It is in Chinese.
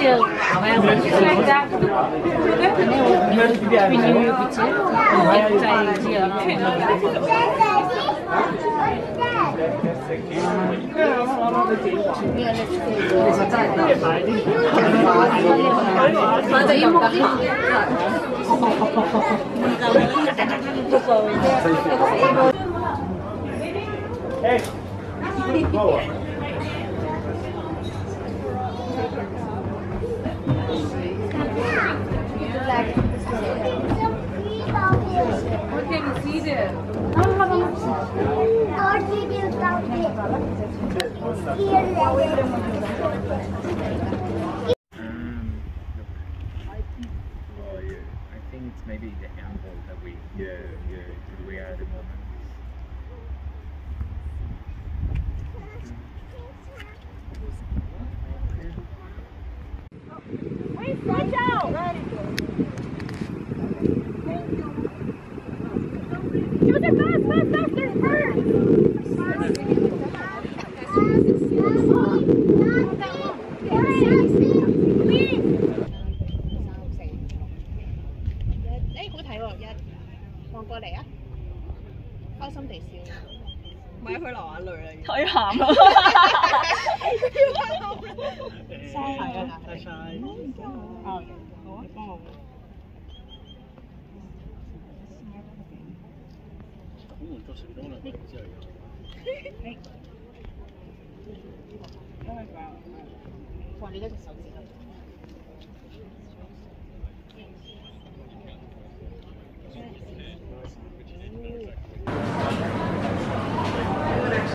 그치? 그러니까 비뉴 그치? 입자이지 맞아 이목이 Hey! Um, yeah, I think it's maybe the angle that we yeah yeah we are at the moment. Watch out! 哎，好睇喔！一放过嚟啊，开心地笑，唔系佢流眼泪啦，退下啦！哈哈哈！哈哈哈！真系啊，真系。放你一个手指